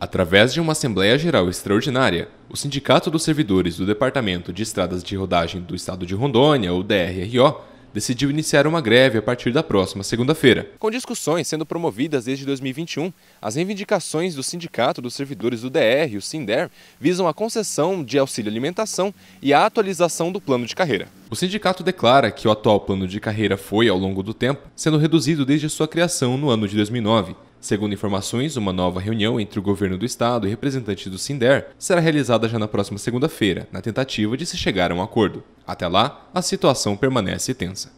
Através de uma Assembleia Geral Extraordinária, o Sindicato dos Servidores do Departamento de Estradas de Rodagem do Estado de Rondônia, o DRRO, decidiu iniciar uma greve a partir da próxima segunda-feira. Com discussões sendo promovidas desde 2021, as reivindicações do Sindicato dos Servidores do DR, o SINDER, visam a concessão de auxílio alimentação e a atualização do plano de carreira. O sindicato declara que o atual plano de carreira foi, ao longo do tempo, sendo reduzido desde sua criação no ano de 2009 Segundo informações, uma nova reunião entre o governo do estado e representantes do Sinder será realizada já na próxima segunda-feira, na tentativa de se chegar a um acordo. Até lá, a situação permanece tensa.